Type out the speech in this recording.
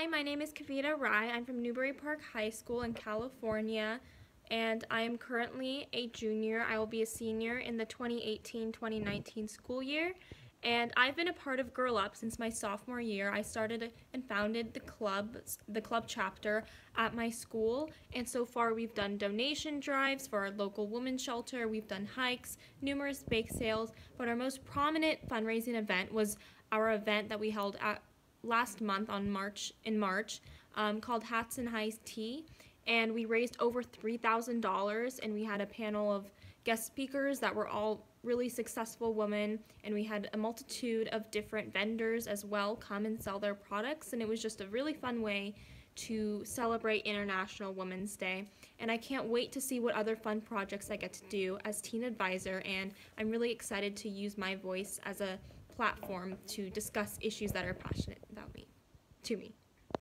Hi, my name is Kavita Rai. I'm from Newbury Park High School in California, and I am currently a junior. I will be a senior in the 2018-2019 school year, and I've been a part of Girl Up since my sophomore year. I started and founded the club, the club chapter at my school, and so far we've done donation drives for our local women's shelter. We've done hikes, numerous bake sales, but our most prominent fundraising event was our event that we held at last month on March in March um, called Hats and Highs Tea, and we raised over three thousand dollars, and we had a panel of guest speakers that were all really successful women, and we had a multitude of different vendors as well come and sell their products, and it was just a really fun way to celebrate International Women's Day. And I can't wait to see what other fun projects I get to do as teen advisor, and I'm really excited to use my voice as a platform to discuss issues that are passionate about me, to me.